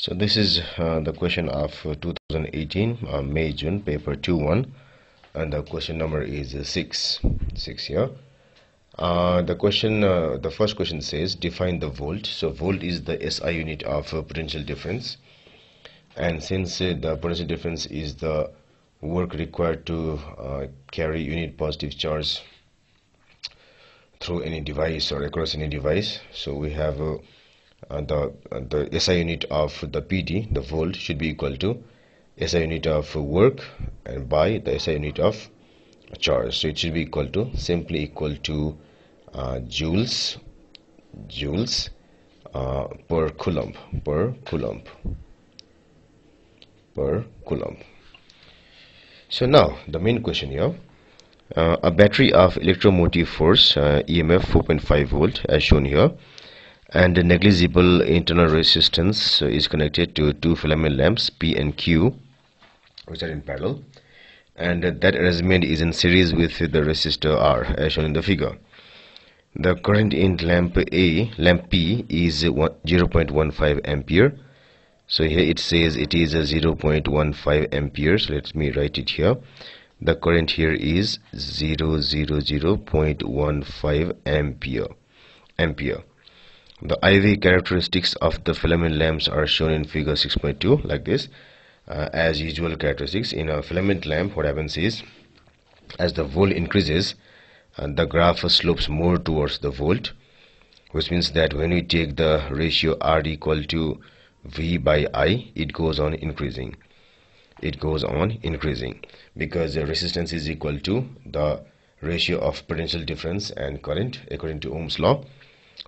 So this is uh, the question of uh, 2018 uh, May June paper 2-1 and the question number is uh, 6 6 here. Uh, the question uh, the first question says define the volt. So volt is the SI unit of potential difference. And since the potential difference is the work required to carry unit positive charge through any device or across any device. So we have uh, uh, the uh, the SI unit of the PD the volt should be equal to SI unit of work and by the SI unit of charge. So it should be equal to simply equal to uh, joules joules uh, per coulomb per coulomb per coulomb. So now the main question here. Uh, a battery of electromotive force uh, EMF 4.5 volt as shown here and a negligible internal resistance is connected to two filament lamps P and Q which are in parallel. And that arrangement is in series with the resistor R as shown in the figure. The current in lamp A lamp P is 0.15 ampere. So here it says it is a 0.15 ampere. So let me write it here. The current here is 000.15 ampere ampere the IV characteristics of the filament lamps are shown in figure 6.2 like this. Uh, as usual characteristics in a filament lamp what happens is as the volt increases uh, the graph slopes more towards the volt which means that when we take the ratio R equal to V by I it goes on increasing. It goes on increasing because the resistance is equal to the ratio of potential difference and current according to Ohm's law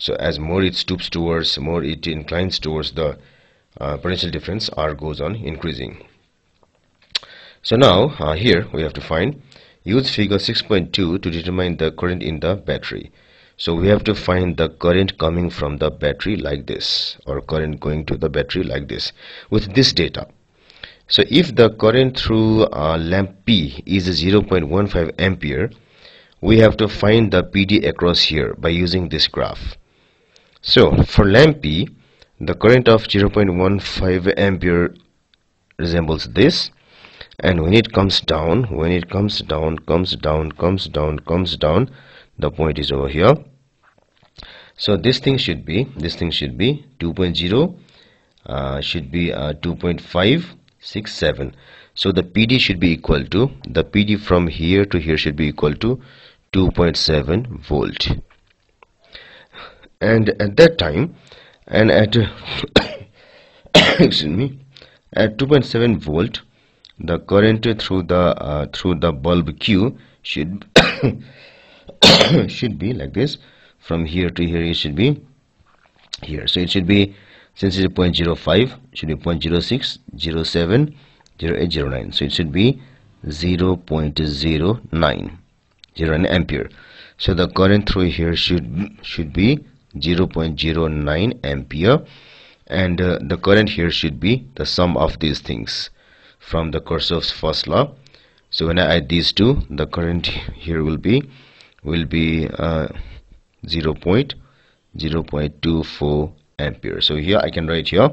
so as more it stoops towards more it inclines towards the uh, potential difference R goes on increasing. So now uh, here we have to find use figure 6.2 to determine the current in the battery. So we have to find the current coming from the battery like this or current going to the battery like this with this data. So if the current through uh, lamp P is 0.15 ampere we have to find the PD across here by using this graph so for lamp P the current of 0.15 ampere resembles this. And when it comes down when it comes down comes down comes down comes down the point is over here. So this thing should be this thing should be 2.0 uh, should be uh, 2.567 so the PD should be equal to the PD from here to here should be equal to 2.7 volt and at that time and at excuse me at 2.7 volt the current through the uh, through the bulb Q should should be like this. From here to here it should be here. So it should be since it's 0.05 should be 0.06 07 08 09 so it should be 0 0.09 0 ampere. So the current through here should should be 0.09 ampere and uh, the current here should be the sum of these things from the Kirchhoff's first law. So when I add these two the current here will be will be uh, 0 0.0.24 ampere. So here I can write here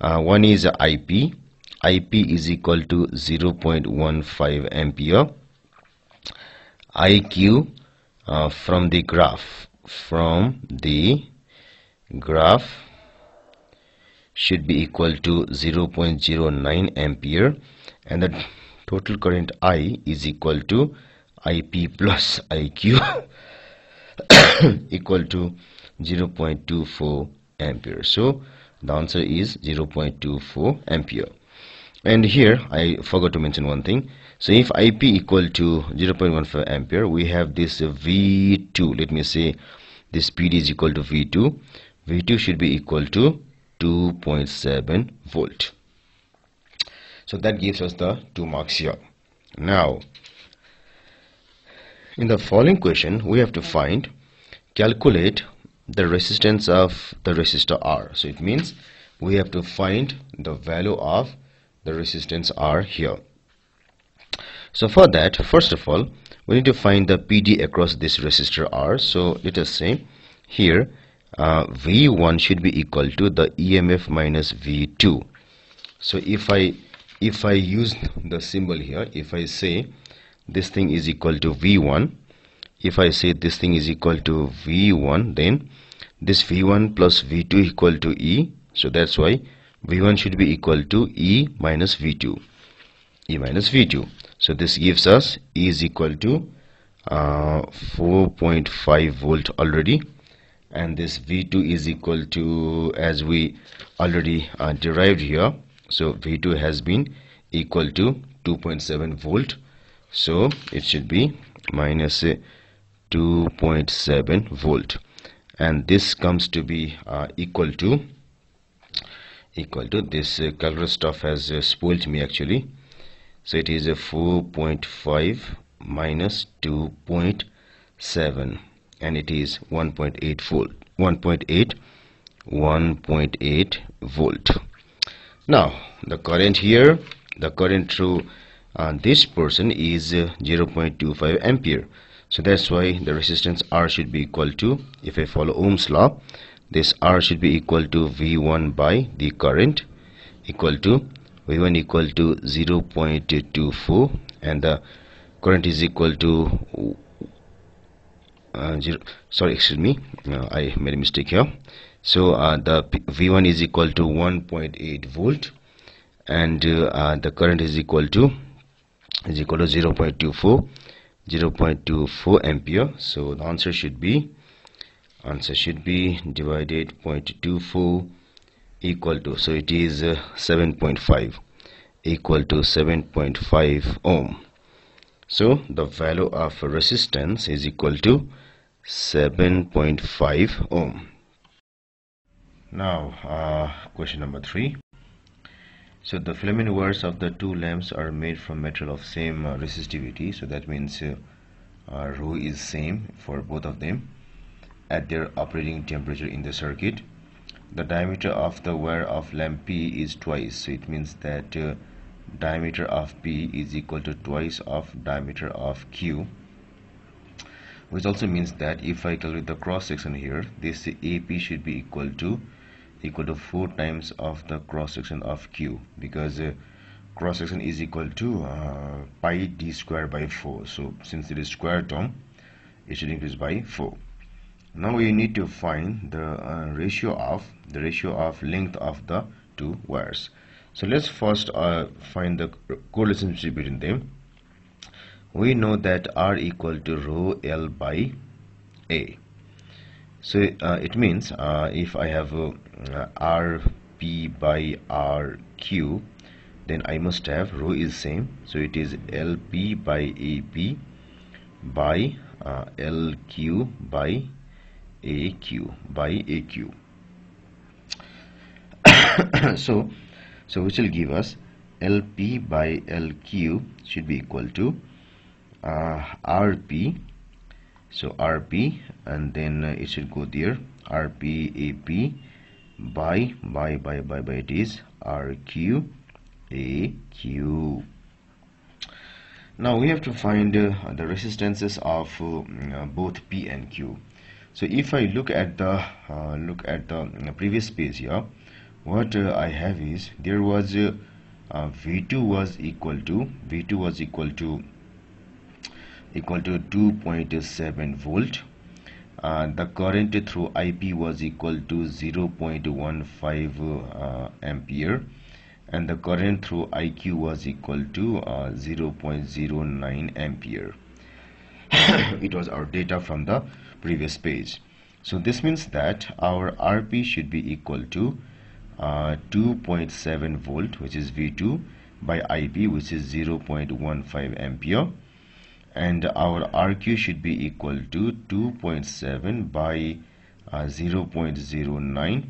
uh, one is IP IP is equal to 0.15 ampere. IQ uh, from the graph from the graph should be equal to 0.09 ampere and the total current I is equal to IP plus IQ equal to 0.24 ampere. So the answer is 0.24 ampere. And here I forgot to mention one thing. So if IP equal to 0.15 ampere we have this V2 let me say this PD is equal to V2 V2 should be equal to 2.7 volt. So that gives us the two marks here. Now in the following question we have to find calculate the resistance of the resistor R. So it means we have to find the value of the resistance R here. So for that first of all we need to find the PD across this resistor R. So let us say here uh, V1 should be equal to the EMF minus V2 so if I if I use the symbol here if I say this thing is equal to V1 if I say this thing is equal to V1 then this V1 plus V2 equal to E. So that's why V1 should be equal to E minus V2 E minus V2 so this gives us E is equal to uh, 4.5 volt already. And this V2 is equal to as we already uh, derived here. So V2 has been equal to 2.7 volt. So it should be minus 2.7 volt. And this comes to be uh, equal to equal to this uh, calculus stuff has uh, spoiled me actually so it is a 4.5 minus 2.7 and it is 1.8 volt 1.8 1.8 volt. Now the current here the current through uh, this person is uh, 0.25 ampere. So that's why the resistance R should be equal to if I follow Ohm's law this R should be equal to V1 by the current equal to V1 equal to 0.24 and the current is equal to uh, zero, sorry excuse me uh, I made a mistake here. So uh, the V1 is equal to 1.8 volt and uh, uh, the current is equal to is equal to 0.24 0.24 ampere. So the answer should be answer should be divided 0.24 equal to so it is uh, 7.5 equal to 7.5 ohm. So the value of resistance is equal to 7.5 ohm. Now uh, question number three. So the filament wires of the two lamps are made from metal of same uh, resistivity. So that means uh, uh, rho is same for both of them at their operating temperature in the circuit the diameter of the wire of lamp P is twice so it means that uh, diameter of P is equal to twice of diameter of Q which also means that if I calculate the cross section here this AP should be equal to equal to 4 times of the cross section of Q because uh, cross section is equal to uh, pi d square by 4 so since it is square term it should increase by 4 now we need to find the uh, ratio of the ratio of length of the two wires. So let's first uh, find the correlation between them. We know that r equal to rho l by a. So uh, it means uh, if I have uh, rp by rq then I must have rho is same. So it is lp by ap by uh, lq by aq by aq so so which will give us lp by lq should be equal to uh, rp so rp and then uh, it should go there. Rp ap by by by by by it is rq aq now we have to find uh, the resistances of uh, both p and q so if i look at the uh, look at the previous page here what uh, i have is there was uh, v2 was equal to v2 was equal to equal to 2.7 volt uh, the current through IP was equal to 0.15 uh, ampere and the current through IQ was equal to uh, 0.09 ampere. It was our data from the previous page. So this means that our RP should be equal to uh, 2.7 volt which is V2 by IP which is 0.15 ampere. And our RQ should be equal to 2.7 by uh, 0.09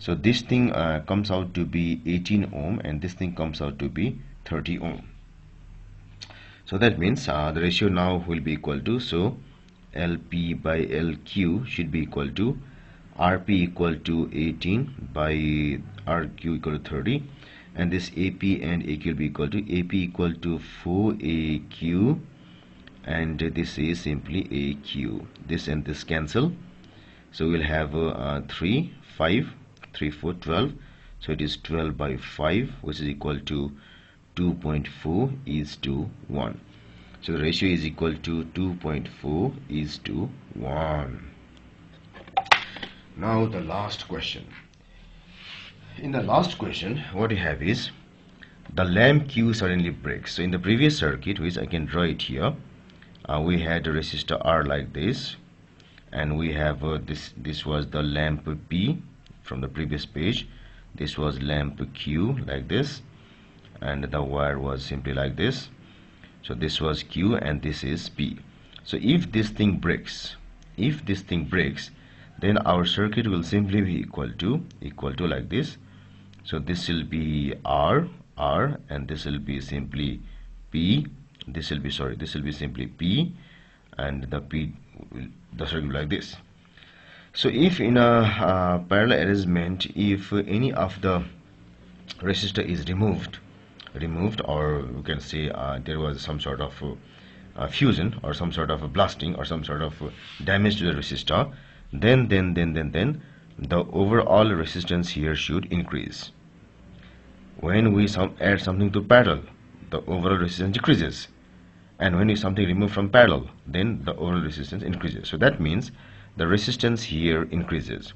so this thing uh, comes out to be 18 ohm and this thing comes out to be 30 ohm. So that means uh, the ratio now will be equal to so LP by LQ should be equal to RP equal to 18 by RQ equal to 30 and this AP and AQ will be equal to AP equal to 4AQ and this is simply AQ this and this cancel. So we'll have uh, 3 5 3 4 12 so it is 12 by 5 which is equal to 2.4 is to 1 so the ratio is equal to 2.4 is to 1 now the last question. In the last question what we have is the lamp Q suddenly breaks. So in the previous circuit which I can draw it here uh, we had a resistor R like this and we have uh, this this was the lamp P from the previous page. This was lamp Q like this and the wire was simply like this so this was Q and this is P. So if this thing breaks if this thing breaks then our circuit will simply be equal to equal to like this. So this will be R R and this will be simply P. This will be sorry this will be simply P and the P the circuit like this. So if in a uh, parallel arrangement if any of the resistor is removed removed or we can say uh, there was some sort of uh, fusion or some sort of blasting or some sort of damage to the resistor. Then then then then then the overall resistance here should increase. When we some add something to parallel the overall resistance decreases. And when we something remove from parallel then the overall resistance increases. So that means the resistance here increases.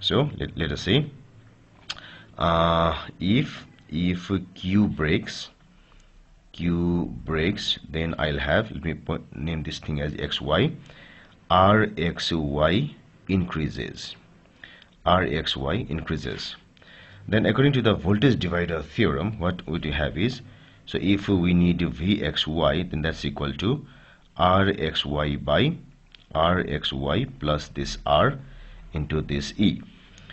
So let, let us say uh, if if q breaks q breaks then i'll have let me put, name this thing as xy rxy increases. Rxy increases. Then according to the voltage divider theorem what we have is so if we need vxy then that's equal to rxy by rxy plus this r into this e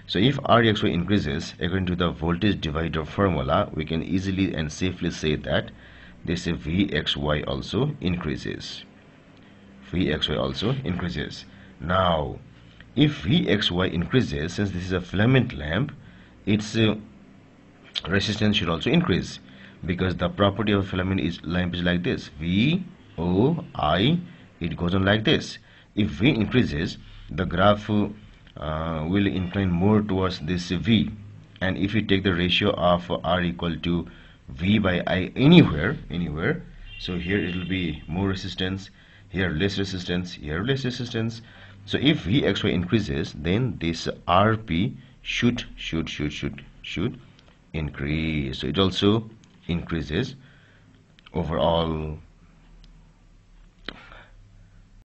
so if rxy increases according to the voltage divider formula we can easily and safely say that this vxy also increases. Vxy also increases. Now if vxy increases since this is a filament lamp its uh, resistance should also increase because the property of filament is lamp is like this. V o i it goes on like this. If v increases the graph uh, will incline more towards this v. And if you take the ratio of r equal to v by i anywhere anywhere so here it will be more resistance here less resistance here less resistance. So if vxy increases then this rp should should should should should increase. So it also increases overall